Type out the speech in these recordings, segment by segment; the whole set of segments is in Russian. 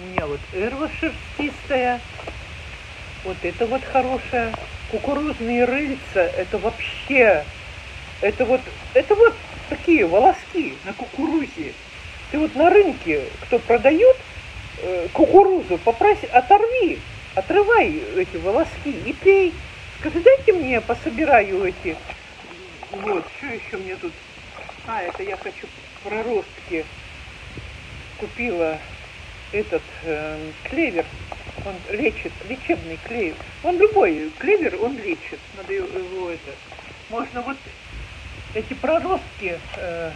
У меня вот эрва шерстистая. Вот это вот хорошая. Кукурузные рыльца, это вообще, это вот, это вот такие волоски на кукурузе. Ты вот на рынке, кто продает э, кукурузу, попроси, оторви, отрывай эти волоски и пей. Скажи, дайте мне, я пособираю эти. Вот, что еще мне тут? А, это я хочу проростки. Купила этот э, клевер он лечит, лечебный клевер. Он любой клевер, он лечит. Надо его это. Можно вот эти проростки э,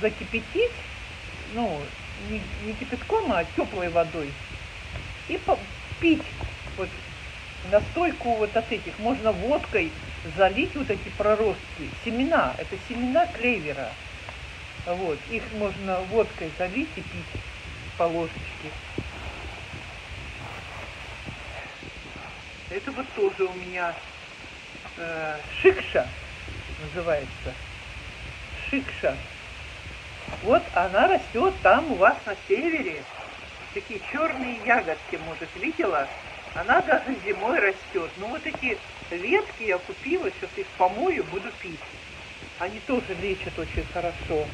закипятить, ну, не, не кипятком, а теплой водой. И пить вот настойку вот от этих. Можно водкой залить вот эти проростки. Семена, это семена клевера. Вот, их можно водкой залить и пить по ложечке. Это вот тоже у меня э, шикша называется. Шикша. Вот она растет там у вас на севере. Такие черные ягодки, может, видела? Она даже зимой растет. Ну вот эти ветки я купила, сейчас их помою, буду пить. Они тоже лечат очень хорошо.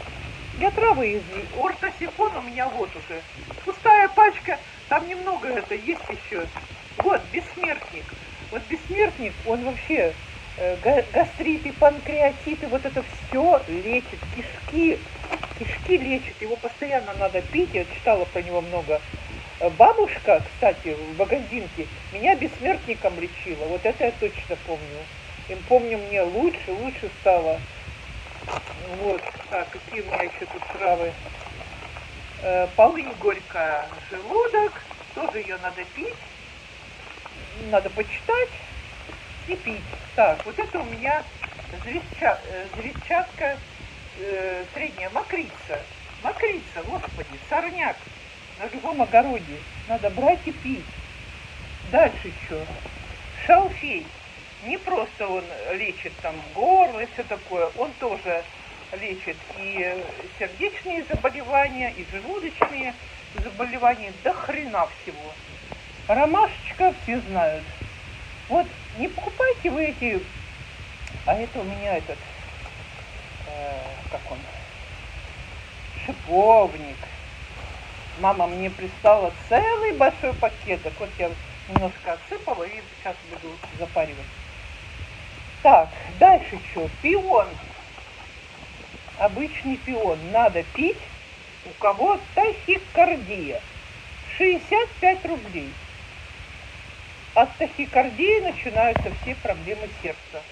Я травы из ортосифон у меня вот уже. Пустая пачка, там немного это есть еще. Вот, бессмертник. Вот бессмертник, он вообще э, гастриты, панкреатиты, вот это все лечит, кишки, кишки лечит, его постоянно надо пить, я читала про него много. Э, бабушка, кстати, в магазинке, меня бессмертником лечила, вот это я точно помню. И помню, мне лучше, лучше стало. Вот, так, какие у меня еще тут травы? Э, полынь горькая, желудок, тоже ее надо пить надо почитать и пить. Так, вот это у меня зветча, зветчатка э, средняя мокрица. Мокрица, господи, сорняк на любом огороде. Надо брать и пить. Дальше еще. Шалфей. Не просто он лечит там горло и все такое, он тоже лечит и сердечные заболевания, и желудочные заболевания, до хрена всего. Ромашечка все знают. Вот не покупайте вы эти, а это у меня этот, э, как он, шиповник. Мама мне прислала целый большой пакетик. Вот я немножко отсыпала и сейчас буду запаривать. Так, дальше что? Пион. Обычный пион. Надо пить, у кого тахикардия. 65 рублей. От тахикардии начинаются все проблемы сердца.